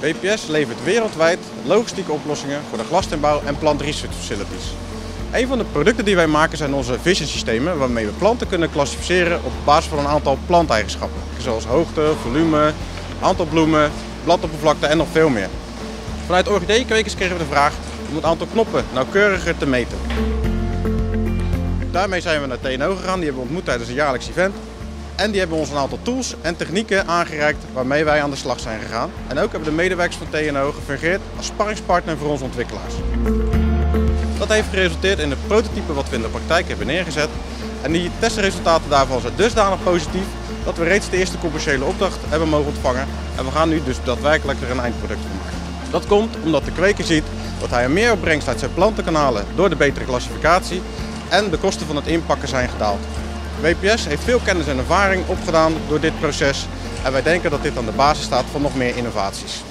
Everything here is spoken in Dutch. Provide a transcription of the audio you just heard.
WPS levert wereldwijd logistieke oplossingen voor de glastuinbouw en plant research facilities. Een van de producten die wij maken zijn onze vision systemen waarmee we planten kunnen klassificeren op basis van een aantal planteigenschappen. Zoals hoogte, volume, aantal bloemen, bladoppervlakte en nog veel meer. Vanuit orchideekwekers kregen we de vraag om het aantal knoppen nauwkeuriger te meten. Daarmee zijn we naar TNO gegaan, die hebben we ontmoet tijdens een jaarlijks event. En die hebben ons een aantal tools en technieken aangereikt waarmee wij aan de slag zijn gegaan. En ook hebben de medewerkers van TNO gefungeerd als sparringspartner voor onze ontwikkelaars. Dat heeft geresulteerd in een prototype wat we in de praktijk hebben neergezet. En die testresultaten daarvan zijn dusdanig positief dat we reeds de eerste commerciële opdracht hebben mogen ontvangen. En we gaan nu dus daadwerkelijk er een eindproduct van maken. Dat komt omdat de kweker ziet dat hij meer opbrengst uit zijn plantenkanalen door de betere klassificatie en de kosten van het inpakken zijn gedaald. WPS heeft veel kennis en ervaring opgedaan door dit proces en wij denken dat dit aan de basis staat van nog meer innovaties.